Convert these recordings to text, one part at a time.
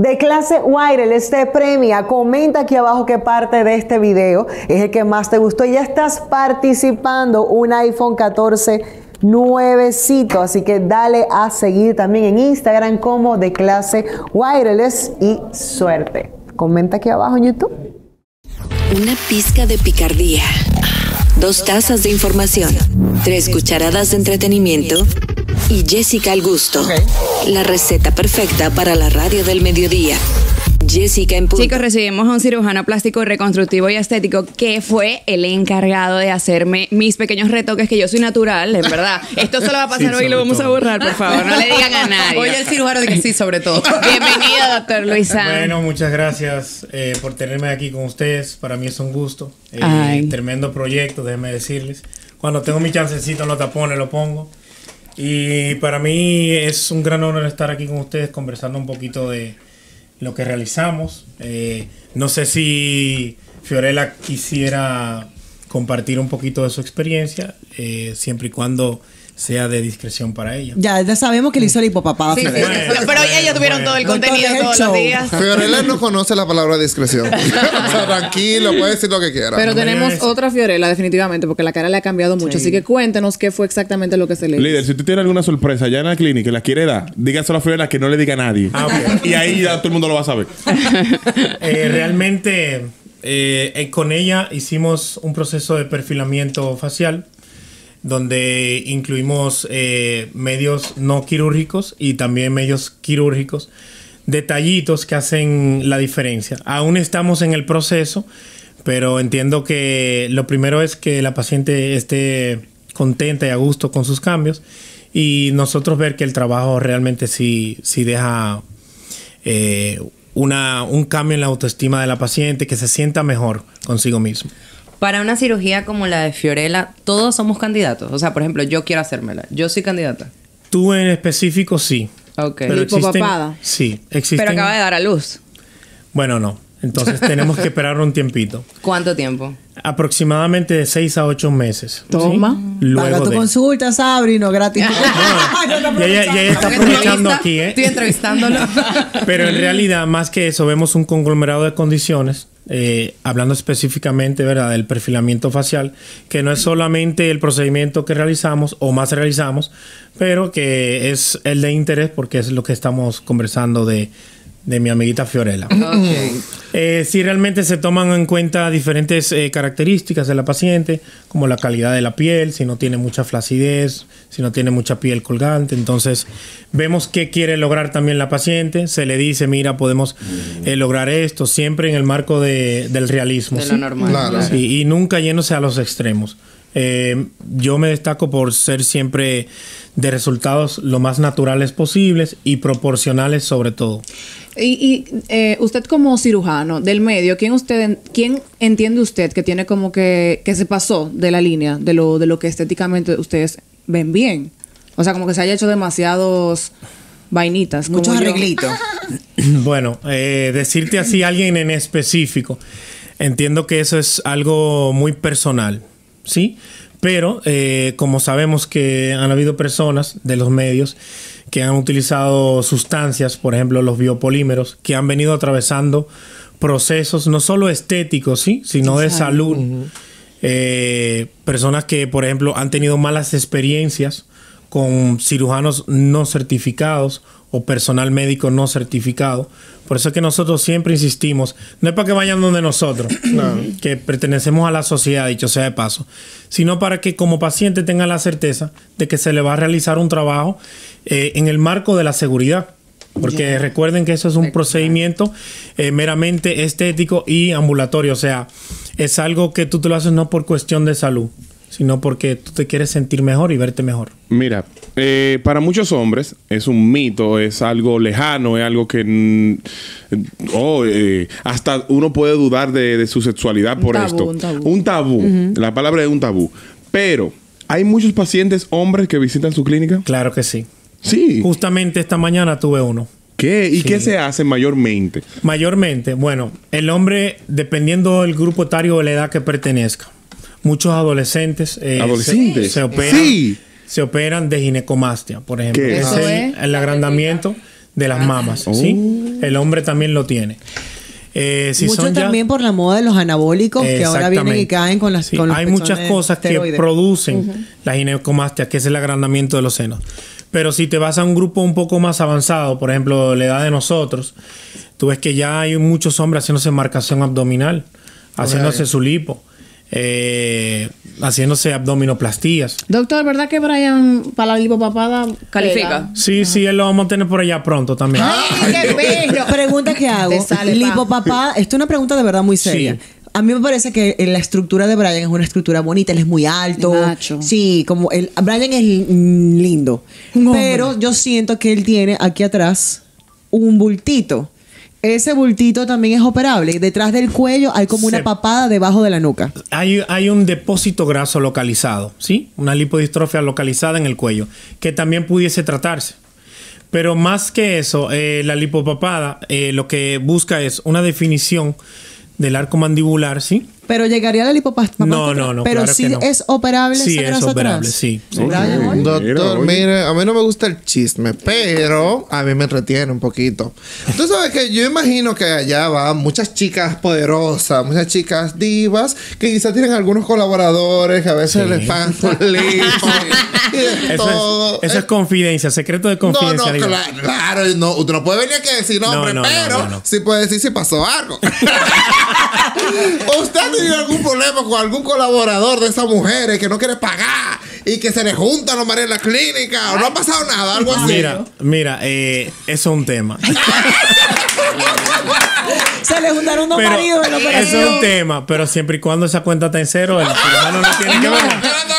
De clase Wireless te premia. Comenta aquí abajo qué parte de este video es el que más te gustó. Ya estás participando un iPhone 14 nuevecito. Así que dale a seguir también en Instagram como de clase Wireless y suerte. Comenta aquí abajo en YouTube. Una pizca de picardía. Dos tazas de información. Tres cucharadas de entretenimiento y Jessica al gusto. La receta perfecta para la radio del mediodía. Jessica en punto. Chicos, recibimos a un cirujano plástico reconstructivo y estético que fue el encargado de hacerme mis pequeños retoques, que yo soy natural, en verdad. Esto solo va a pasar hoy y lo vamos a borrar, por favor. No le digan a nadie. Oye, el cirujano dice que sí, sobre todo. Bienvenido, doctor Luisán. Bueno, muchas gracias eh, por tenerme aquí con ustedes. Para mí es un gusto. Eh, Ay. tremendo proyecto, déjenme decirles. Cuando tengo mi chancecito en los tapones lo pongo. Y para mí es un gran honor estar aquí con ustedes conversando un poquito de lo que realizamos. Eh, no sé si Fiorella quisiera compartir un poquito de su experiencia, eh, siempre y cuando sea de discreción para ella. Ya, ya sabemos que le hizo la hipopapada. Sí, sí, Pero bueno, ellos tuvieron bueno. todo el contenido el todos show. los días. Fiorella no conoce la palabra discreción. o sea, tranquilo, puede decir lo que quiera. Pero tenemos otra Fiorella, definitivamente, porque la cara le ha cambiado mucho. Así que cuéntenos qué fue exactamente lo que se le hizo. Líder, si usted tiene alguna sorpresa ya en la clínica y la quiere dar, dígaselo a Fiorella que no le diga a nadie. Ah, ok. Y ahí ya todo el mundo lo va a saber. Eh, realmente eh, eh, con ella hicimos un proceso de perfilamiento facial donde incluimos eh, medios no quirúrgicos y también medios quirúrgicos, detallitos que hacen la diferencia. Aún estamos en el proceso, pero entiendo que lo primero es que la paciente esté contenta y a gusto con sus cambios y nosotros ver que el trabajo realmente sí, sí deja eh, una, un cambio en la autoestima de la paciente, que se sienta mejor consigo mismo. Para una cirugía como la de Fiorella, todos somos candidatos. O sea, por ejemplo, yo quiero hacérmela. Yo soy candidata. Tú en específico sí. Ok. Pero existen, sí, existen. Pero acaba de dar a luz. Bueno, no. Entonces tenemos que esperar un tiempito. ¿Cuánto tiempo? Aproximadamente de 6 a 8 meses. Toma. ¿sí? Luego Paga tu de- consulta, Sabri, no gratis. Ya ella, ya está aprovechando aquí, ¿eh? Estoy entrevistándolo. Pero en realidad, más que eso, vemos un conglomerado de condiciones, eh, hablando específicamente ¿verdad? del perfilamiento facial, que no es solamente el procedimiento que realizamos o más realizamos, pero que es el de interés porque es lo que estamos conversando de, de mi amiguita Fiorella. Eh, si realmente se toman en cuenta diferentes eh, características de la paciente, como la calidad de la piel, si no tiene mucha flacidez, si no tiene mucha piel colgante, entonces vemos qué quiere lograr también la paciente, se le dice, mira, podemos eh, lograr esto, siempre en el marco de- del realismo. De ¿sí? lo normal. Claro. Sí, y nunca yéndose a los extremos. Eh, yo me destaco por ser siempre de resultados lo más naturales posibles y proporcionales sobre todo. Y, y, eh, usted como cirujano del medio, ¿quién usted quién entiende usted que tiene como que, que se pasó de la línea de lo, de lo que estéticamente ustedes ven bien? O sea, como que se haya hecho demasiados vainitas. como Muchos arreglitos. Bueno, eh, decirte así a alguien en específico, entiendo que eso es algo muy personal, ¿sí? Pero eh, como sabemos que han habido personas de los medios que han utilizado sustancias, por ejemplo los biopolímeros, que han venido atravesando procesos no solo estéticos, ¿sí? sino de salud. Eh, personas que, por ejemplo, han tenido malas experiencias con cirujanos no certificados o personal médico no certificado. Por eso es que nosotros siempre insistimos, no es para que vayan donde nosotros, que pertenecemos a la sociedad, dicho sea de paso, sino para que como paciente tenga la certeza de que se le va a realizar un trabajo eh, en el marco de la seguridad. Porque recuerden que eso es un procedimiento eh, meramente estético y ambulatorio. O sea, es algo que tú te lo haces no por cuestión de salud, sino porque tú te quieres sentir mejor y verte mejor. Mira, eh, para muchos hombres es un mito, es algo lejano, es algo que mm, oh, eh, hasta uno puede dudar de, de su sexualidad por tabú, esto. un tabú. Un tabú. La palabra es un tabú. Pero, ¿hay muchos pacientes hombres que visitan su clínica? Claro que sí. Sí. Justamente esta mañana tuve uno. ¿Qué? ¿Y Sí. qué se hace mayormente? Mayormente, bueno, el hombre, dependiendo del grupo etario o la edad que pertenezca, muchos adolescentes, eh, ¿Adolescentes? Se, se operan, Sí. se operan de ginecomastia, por ejemplo. ¿Qué? Es el, agrandamiento de las mamas, ¿sí? El hombre también lo tiene. Eh, si Mucho son ya- también por la moda de los anabólicos que ahora vienen y caen con las Sí, con los Hay muchas cosas que producen la ginecomastia, que es el agrandamiento de los senos. Pero si te vas a un grupo un poco más avanzado, por ejemplo, la edad de nosotros, tú ves que ya hay muchos hombres haciéndose marcación abdominal, haciéndose su lipo, eh, haciéndose abdominoplastías. Doctor, ¿verdad que Brian para la lipopapada Califica. Sí, sí, él lo vamos a tener por allá pronto también. ¡Qué bello! Pregunta que hago. Lipopapá, esto es una pregunta de verdad muy seria. Sí. A mí me parece que la estructura de Brian es una estructura bonita, él es muy alto. Macho. Sí, como el Brian es mm, lindo. Pero yo siento que él tiene aquí atrás un bultito. Ese bultito también es operable. Detrás del cuello hay como una Se- papada debajo de la nuca. Hay, hay un depósito graso localizado, ¿sí? Una lipodistrofia localizada en el cuello, que también pudiese tratarse. Pero más que eso, eh, la lipopapada eh, lo que busca es una definición del arco mandibular, ¿sí? Pero llegaría la lipopastía. No, no, no, Pero claro sí que no. es operable Sí, esa es operable, atrás. sí. Doctor, mire, a mí no me gusta el chisme, pero a mí me entretiene un poquito. Tú sabes que yo imagino que allá van muchas chicas poderosas, muchas chicas divas, que quizás tienen algunos colaboradores que a veces Sí. les pagan por lipo y Eso todo. es, eso es confidencia, secreto de no, no, confidencialidad. claro, claro, no, usted no puede venir aquí a decir No, nombre, no, no, pero no, no. sí puede decir si pasó algo. ¿Usted ha tenido algún problema con algún colaborador de esas mujeres que no quiere pagar y que se le juntan los mares en la clínica? ¿O no ha pasado nada? Algo así. Mira, mira, eh, eso es un tema. Se le juntaron dos Pero maridos en la eso operación. es un tema, pero siempre y cuando esa cuenta está en cero, el cirujano no tiene que ver.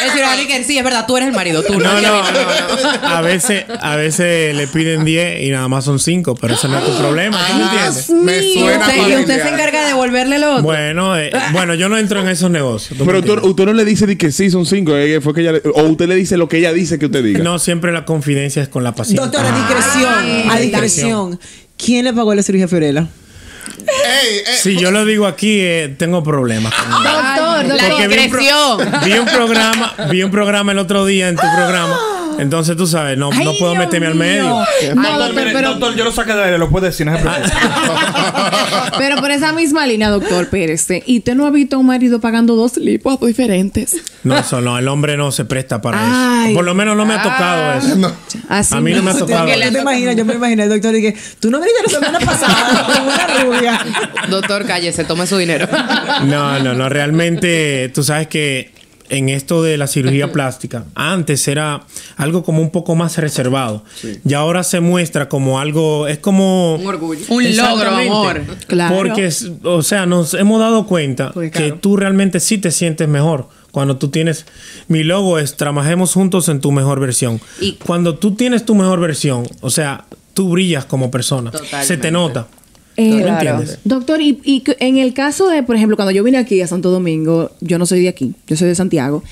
Es cirujano que sí, es verdad, tú eres el marido, tú No, no. no, A veces, a veces le piden 10 y nada más son 5, pero ese no es tu problema, ¿tú me entiendes? Me Y suena usted, y usted se encarga de devolverle lo otro. Bueno, eh, bueno, yo no entro en esos negocios. ¿tú Pero usted, entiendes? usted no le dice de que sí, son cinco. eh, fue que ella le- o usted le dice lo que ella dice que usted diga. No siempre la confidencia es con la paciente. Doctora, a discreción, a discreción. ¿Quién le pagó la cirugía a Fiorella? Ey, ey, Si yo lo digo aquí, eh, tengo problemas. con. Doctor, La Porque vi un, pro- vi un programa, vi un programa el otro día en tu programa. Entonces tú sabes, no, no puedo meterme al medio. No, doctor, doctor, mire, pero, doctor, yo lo saqué de aire, lo puede decir, no se preocupe. pero por esa misma línea, doctor Pérez, ¿y usted no ha visto a un marido pagando dos lipos diferentes? No, eso no, el hombre no se presta para Ay. eso. Por lo menos no me ha tocado eso. Así A mí no me ha mismo. tocado. ¿Tú te imaginas? Yo me imaginé el doctor y que tú no viniste la semana pasada con una rubia. Doctor, cállese, tome su dinero. No, no, no. Realmente, tú sabes que en esto de la cirugía plástica, antes era algo como un poco más reservado. Y ahora se muestra como algo, es como... Un orgullo. Un logro, amor. Claro. Porque, o sea, nos hemos dado cuenta que tú realmente sí te sientes mejor. Cuando tú tienes, mi logo es trabajemos juntos en tu mejor versión. Y- cuando tú tienes tu mejor versión, o sea, tú brillas como persona. Se te nota. Eh, ¿Tú me Claro. Doctor, y, en el caso de, por ejemplo, cuando yo vine aquí a Santo Domingo, yo no soy de aquí, yo soy de Santiago,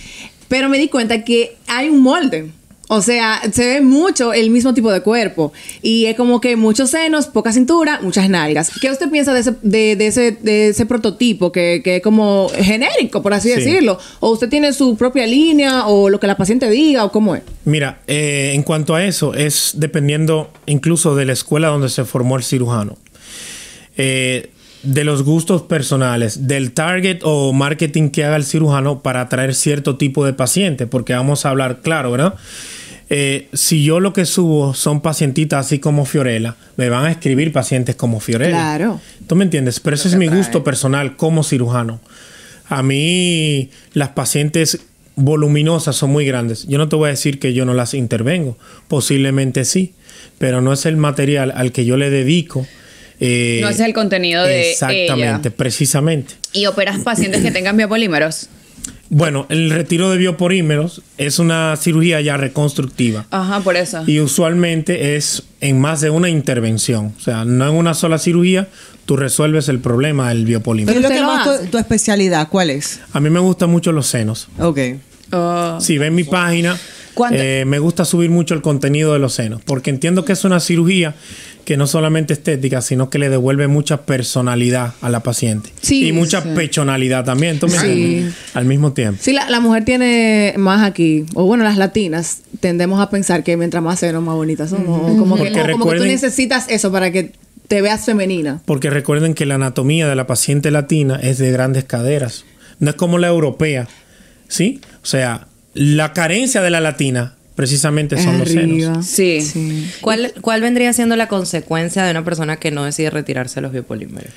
pero me di cuenta que hay un molde. O sea, se ve mucho el mismo tipo de cuerpo. Y es como que muchos senos, poca cintura, muchas nalgas. ¿Qué usted piensa de ese, de, de ese, de ese prototipo que, que es como genérico, por así Sí. decirlo? ¿O usted tiene su propia línea o lo que la paciente diga o cómo es? Mira, eh, en cuanto a eso, es dependiendo incluso de la escuela donde se formó el cirujano. Eh, de los gustos personales, del target o marketing que haga el cirujano para atraer cierto tipo de paciente, porque vamos a hablar claro, ¿verdad? Eh, si yo lo que subo son pacientitas así como Fiorella, me van a escribir pacientes como Fiorella. Claro. ¿Tú me entiendes? Pero ese es mi gusto personal como cirujano. A mí las pacientes voluminosas son muy grandes. Yo no te voy a decir que yo no las intervengo. Posiblemente sí, pero no es el material al que yo le dedico. Eh, No ese es el contenido de Exactamente, ella. precisamente. Y operas pacientes que tengan biopolímeros. Bueno, el retiro de biopolímeros es una cirugía ya reconstructiva. Ajá, por eso. Y usualmente es en más de una intervención. O sea, no en una sola cirugía, tú resuelves el problema del biopolímero. Pero lo que más tu, tu especialidad, ¿cuál es? A mí me gustan mucho los senos. Ok. Oh. Si ven mi página, ¿Cuánto- eh, me gusta subir mucho el contenido de los senos, porque entiendo que es una cirugía que no solamente estética, sino que le devuelve mucha personalidad a la paciente. Sí, y mucha sí. pechonalidad también, ¿tú me Sí. Al mismo tiempo. Sí, la, la mujer tiene más aquí, o bueno, las latinas tendemos a pensar que mientras más senos, más bonitas somos. o Como, que, como que tú necesitas eso para que te veas femenina. Porque recuerden que la anatomía de la paciente latina es de grandes caderas. No es como la europea. ¿Sí? O sea, la carencia de la latina precisamente son los senos. Arriba. Sí. ¿Cuál, ¿Cuál vendría siendo la consecuencia de una persona que no decide retirarse los biopolímeros?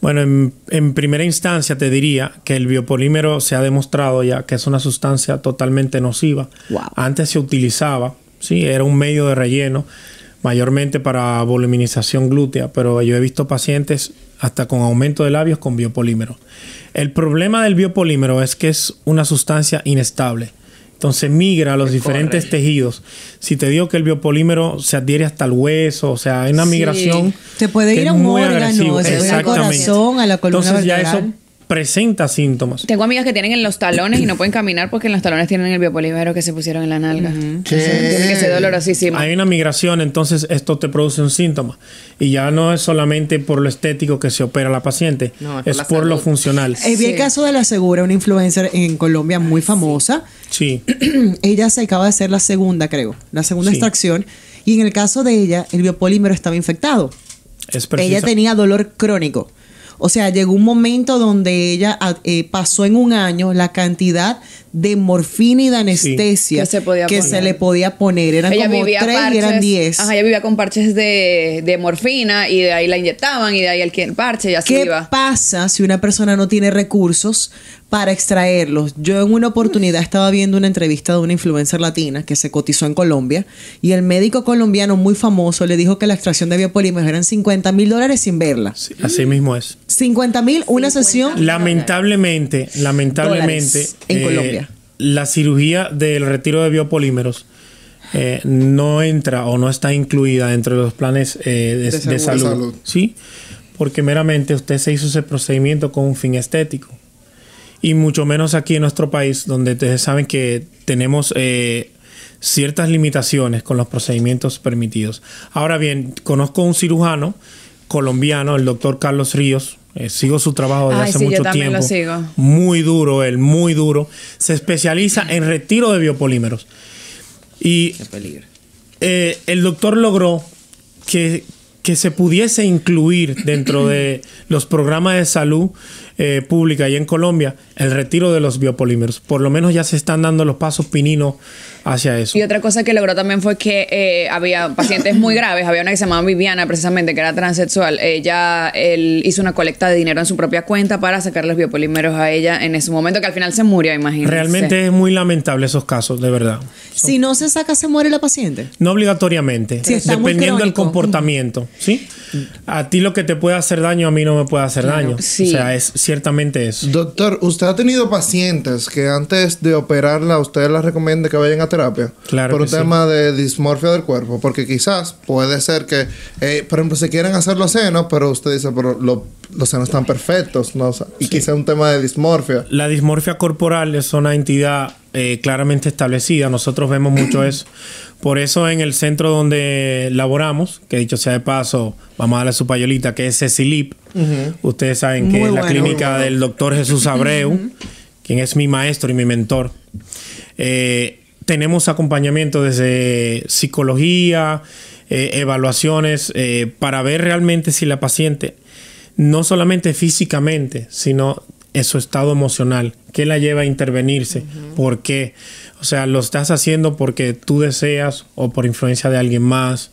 Bueno, en, en primera instancia te diría que el biopolímero se ha demostrado ya que es una sustancia totalmente nociva. Wow. Antes se utilizaba, sí, era un medio de relleno, mayormente para voluminización glútea, pero yo he visto pacientes hasta con aumento de labios con biopolímero. El problema del biopolímero es que es una sustancia inestable. Entonces migra a los diferentes tejidos. Si te digo que el biopolímero se adhiere hasta el hueso, o sea, hay una Sí. migración. Se puede ir a un muy órgano, agresivo. se puede ir al Exactamente. corazón, a la columna Entonces ya vertebral. eso presenta síntomas. Tengo amigas que tienen en los talones y no pueden caminar porque en los talones tienen el biopolímero que se pusieron en la nalga. Tiene que ser dolorosísimo. Hay una migración, entonces esto te produce un síntoma. Y ya no es solamente por lo estético que se opera la paciente, No, es por es la por lo funcional. Eh, vi el caso de la Segura, una influencer en Colombia muy famosa. Sí. ella se acaba de hacer la segunda, creo, la segunda Sí. extracción. Y en el caso de ella, el biopolímero estaba infectado. Es Ella tenía dolor crónico. O sea, llegó un momento donde ella ah, eh, pasó en un año la cantidad de morfina y de anestesia Que se podía que poner. se le podía poner. Eran ella como vivía tres parches, y eran diez. Ajá, ella vivía con parches de, de morfina y de ahí la inyectaban y de ahí el, parche y así ¿Qué iba. pasa si una persona no tiene recursos para extraerlos? Yo en una oportunidad estaba viendo una entrevista de una influencer latina que se cotizó en Colombia y el médico colombiano muy famoso le dijo que la extracción de biopolímeros eran 50 mil dólares sin verla. Sí, así mismo es. 50 mil una sesión. Lamentablemente, lamentablemente, en Colombia. La cirugía del retiro de biopolímeros eh, no entra o no está incluida dentro de los planes eh, de, De de salud. salud. De salud. Sí, porque meramente usted se hizo ese procedimiento con un fin estético. Y mucho menos aquí en nuestro país, donde ustedes saben que tenemos eh, ciertas limitaciones con los procedimientos permitidos. Ahora bien, conozco un cirujano colombiano, el doctor Carlos Ríos. Eh, sigo su trabajo desde Ay, hace sí, yo mucho también tiempo. lo sigo. Muy duro, él, muy duro. Se especializa en retiro de biopolímeros. Y eh, el doctor logró que, que se pudiese incluir dentro de los programas de salud eh, pública y en Colombia el retiro de los biopolímeros. Por lo menos ya se están dando los pasos pininos hacia eso. Y otra cosa que logró también fue que eh, había pacientes muy graves. Había una que se llamaba Viviana, precisamente, que era transexual. Ella él hizo una colecta de dinero en su propia cuenta para sacar los biopolímeros a ella en ese momento, que al final se murió, imagínense. Realmente es muy lamentable esos casos, de verdad. Si no se saca, se muere la paciente. No obligatoriamente, Si dependiendo del comportamiento, ¿sí? A ti lo que te puede hacer daño, a mí no me puede hacer daño. Sí. O sea, es ciertamente eso. Doctor, ¿usted ha tenido pacientes que antes de operarla usted les recomiende que vayan a terapia? Claro Por que un sí. tema de dismorfia del cuerpo. Porque quizás puede ser que, eh, por ejemplo, se quieren hacer los senos, pero usted dice, pero lo- los senos están perfectos, ¿no? O sea, y quizá un tema de dismorfia. La dismorfia corporal es una entidad eh, claramente establecida. Nosotros vemos mucho eso. Por eso en el centro donde laboramos, que dicho sea de paso, vamos a darle su payolita, que es Cecilip. Ustedes saben que Muy es la bueno. clínica del doctor Jesús Abreu, quien es mi maestro y mi mentor. Eh, tenemos acompañamiento desde psicología, eh, evaluaciones, eh, para ver realmente si la paciente, no solamente físicamente, sino en su estado emocional, qué la lleva a intervenirse, por qué. O sea, lo estás haciendo porque tú deseas o por influencia de alguien más.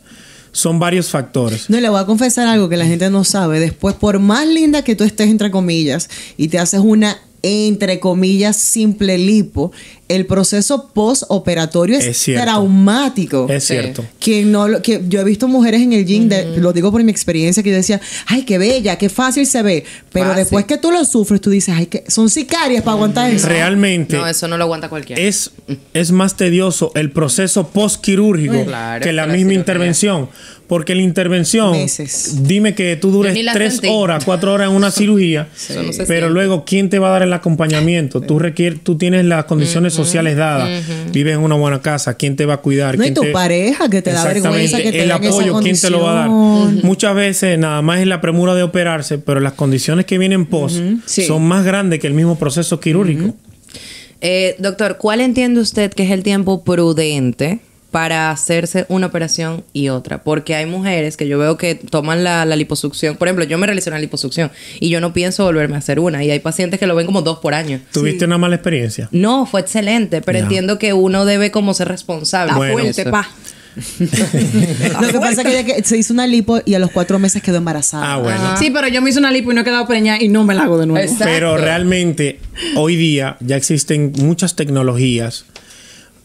Son varios factores. No, le voy a confesar algo que la gente no sabe. Después, por más linda que tú estés, entre comillas, y te haces una, entre comillas, simple lipo, el proceso postoperatorio es, Es cierto. traumático. Es cierto. Quien no lo- que yo he visto mujeres en el gym, de- lo digo por mi experiencia, que yo decía, ay, qué bella, qué fácil se ve. Pero Fácil. después que tú lo sufres, tú dices, ay, que son sicarias para aguantar eso. Realmente No, eso no lo aguanta cualquiera. es, es más tedioso el proceso postquirúrgico Claro, que la que misma cirugía. intervención. Porque la intervención, Meses. dime que tú dures tres sentí. horas, cuatro horas en una cirugía, pero luego, ¿quién te va a dar el el acompañamiento. Tú requieres, tú tienes las condiciones sociales dadas. Vives en una buena casa. ¿Quién te va a cuidar? No, y ¿Quién tu te- pareja que te da vergüenza que te el apoyo, ¿quién te lo va a dar? Muchas veces nada más es la premura de operarse, pero las condiciones que vienen post Sí. son más grandes que el mismo proceso quirúrgico. Eh, doctor, ¿cuál entiende usted que es el tiempo prudente para hacerse una operación y otra? Porque hay mujeres que yo veo que toman la, la liposucción. Por ejemplo, yo me realicé una liposucción y yo no pienso volverme a hacer una. Y hay pacientes que lo ven como dos por año. ¿Tuviste una mala experiencia? No, fue excelente, pero entiendo que uno debe como ser responsable. Está Bueno. fuerte, Eso. pa. Lo que pasa es que ella que- se hizo una lipo y a los cuatro meses quedó embarazada. Ah, bueno. Sí, pero yo me hice una lipo y no he quedado preñada y no me la hago de nuevo. Exacto. Pero realmente hoy día ya existen muchas tecnologías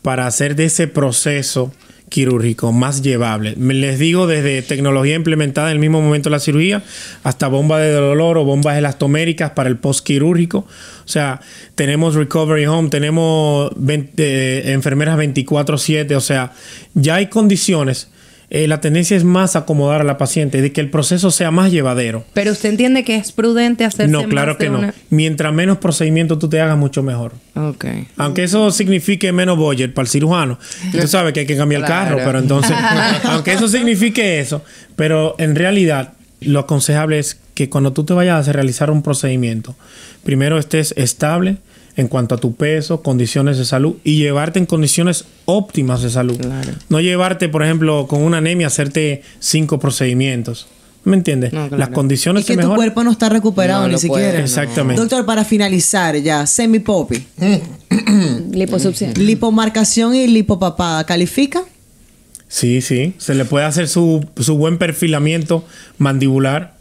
para hacer de ese proceso quirúrgico más llevable. Les digo desde tecnología implementada en el mismo momento de la cirugía hasta bomba de dolor o bombas elastoméricas para el postquirúrgico. O sea, tenemos Recovery Home, tenemos 20, eh, enfermeras 24/7, o sea, ya hay condiciones. Eh, la tendencia es más acomodar a la paciente, de que el proceso sea más llevadero. Pero usted entiende que es prudente hacerse No, más claro de que no. una- Mientras menos procedimiento tú te hagas, mucho mejor. Ok. Aunque eso signifique menos budget para el cirujano. Tú sabes que hay que cambiar el carro, pero entonces, aunque eso signifique eso, pero en realidad lo aconsejable es que cuando tú te vayas a realizar un procedimiento, primero estés estable en cuanto a tu peso, condiciones de salud y llevarte en condiciones óptimas de salud. No llevarte, por ejemplo, con una anemia, hacerte cinco procedimientos. ¿Me entiendes? No, claro. Las Y condiciones que se tu mejoran. cuerpo no está recuperado No ni puede, siquiera. no. Exactamente. Doctor, para finalizar ya, semi-popi, Liposucción. lipomarcación y lipopapada, ¿califica? Sí, sí. Se le puede hacer su, su buen perfilamiento mandibular.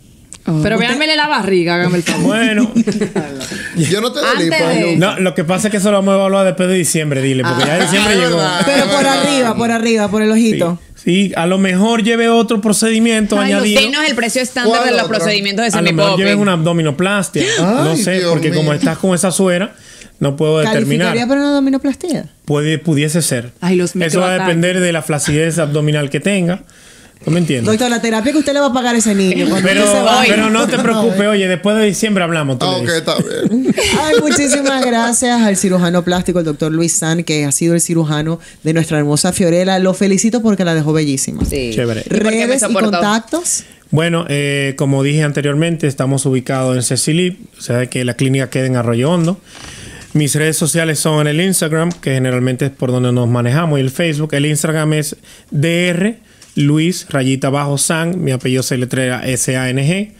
Pero véanmele la barriga, hágame el favor. Bueno, Yo no te doy lipo. de- no, lo que pasa es que eso lo vamos a evaluar después de diciembre, dile, porque ya diciembre Ah, llegó. verdad. Pero por arriba, por arriba, por el ojito. Sí, a lo mejor lleve otro procedimiento Ay, añadido. Dinos el precio estándar ¿Cuál de los otro? procedimientos de A lo mejor lleves una abdominoplastia. no Ay, sé, Dios porque como estás con esa suera, no puedo determinar. ¿Calificaría para una abdominoplastia? Puede, pudiese ser. Ay, los Eso va a microataques. depender de la flacidez abdominal que tenga. ¿Tú me entiendes? Doctor, la terapia que usted le va a pagar a ese niño cuando Pero, se vaya. pero no te preocupes, oye, después de diciembre hablamos. tú Ah, ok, está bien. Ay, muchísimas gracias al cirujano plástico, el doctor Luis San, que ha sido el cirujano de nuestra hermosa Fiorella. Lo felicito porque la dejó bellísima. Sí. Chévere. Redes y contactos. Bueno, eh, como dije anteriormente, estamos ubicados en Cecilip, o sea que la clínica queda en Arroyo Hondo. Mis redes sociales son en el Instagram, que generalmente es por donde nos manejamos, y el Facebook. El Instagram es DR Luis rayita bajo San, mi apellido se letrera S-A-N-G,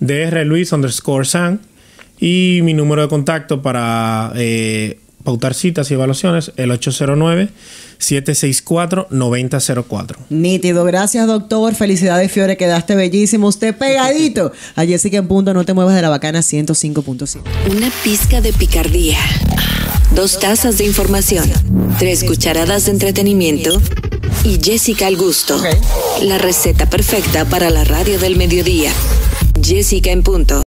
DR Luis underscore San, y mi número de contacto para eh, pautar citas y evaluaciones, el 809-764-9004. Nítido, gracias doctor. Felicidades Fiore, quedaste bellísimo. Usted pegadito. A Jessica en punto, no te muevas de la bacana 105.5. Una pizca de picardía. Dos tazas de información. Tres cucharadas de entretenimiento. Y Jessica al gusto. La receta perfecta para la radio del mediodía. Jessica en punto.